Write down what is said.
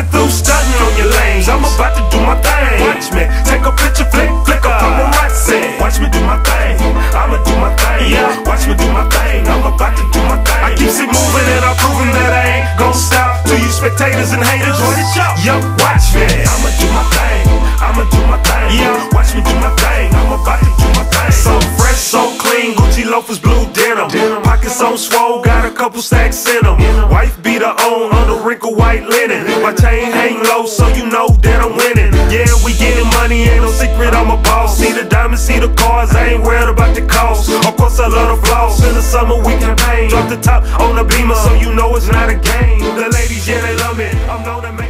coming through, stunting on your lanes. I'm about to do my thing. Watch me, take a picture, flick, flick up on the right side. Watch me do my thing. I'ma do my thing. Yeah. Watch me do my thing. I'm about to do my thing. I keep it moving and I'm proving that I ain't gon' stop. To you spectators and haters, what it show. Yup, watch me. loafers, blue denim. denim. Pockets on swole, got a couple stacks in them. Wife beater own on the wrinkled white linen. My chain hang low, so you know that I'm winning. Yeah, we getting money, ain't no secret, I'm a boss. See the diamonds, see the cars, I ain't worried about the cost. Of course, I love the flaws. In the summer, we campaign. Drop the top on the beamer, so you know it's not a game. The ladies, yeah, they love me. I'm known to make